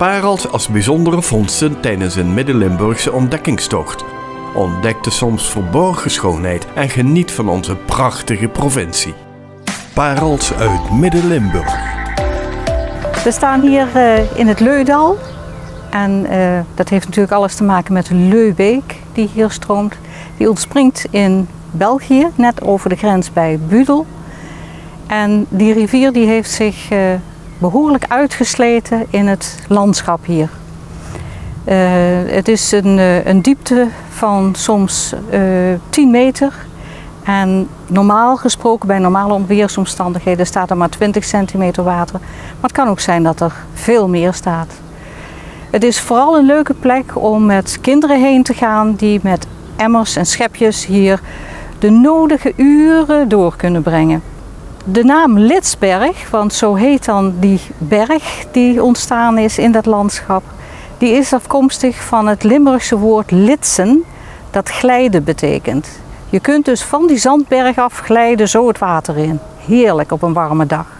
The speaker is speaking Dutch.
Parels als bijzondere vondsten tijdens een Midden-Limburgse ontdekkingstocht. Ontdek de soms verborgen schoonheid en geniet van onze prachtige provincie. Parels uit Midden-Limburg. We staan hier uh, in het Leudal. En uh, dat heeft natuurlijk alles te maken met de Leubeek die hier stroomt. Die ontspringt in België, net over de grens bij Budel. En die rivier die heeft zich uh, behoorlijk uitgesleten in het landschap hier. Uh, het is een, uh, een, diepte van soms 10 meter. En normaal gesproken, bij normale weersomstandigheden, staat er maar 20 centimeter water. Maar het kan ook zijn dat er veel meer staat. Het is vooral een leuke plek om met kinderen heen te gaan die met emmers en schepjes hier de nodige uren door kunnen brengen. De naam Litsberg, want zo heet dan die berg die ontstaan is in dat landschap, die is afkomstig van het Limburgse woord litsen, dat glijden betekent. Je kunt dus van die zandberg af glijden zo het water in. Heerlijk op een warme dag.